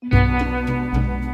you.